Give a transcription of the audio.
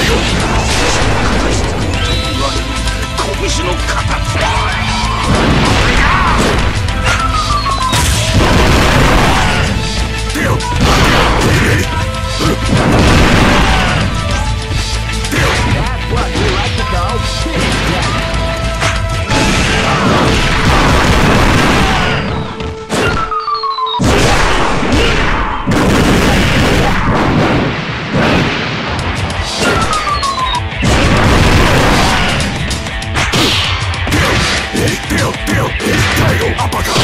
That's Uppercut!